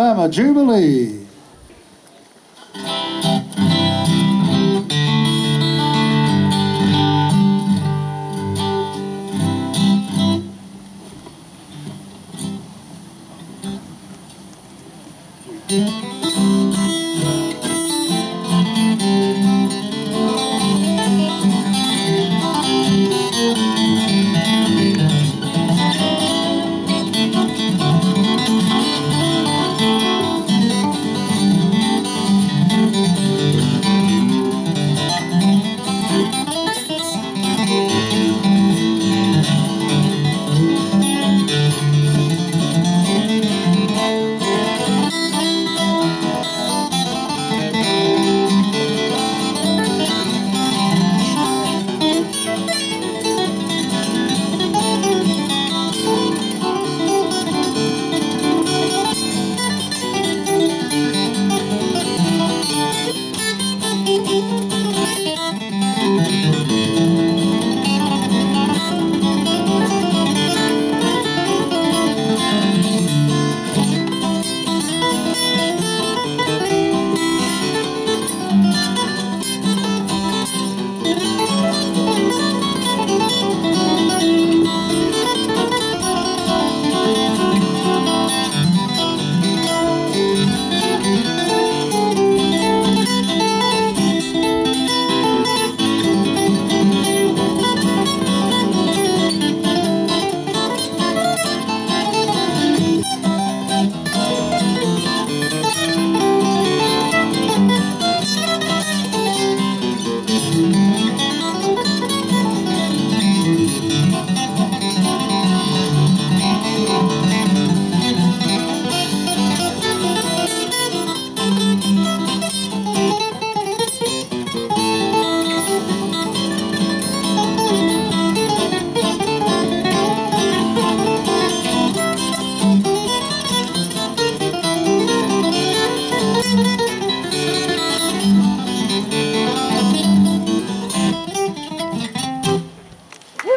Alabama Jubilee. Thank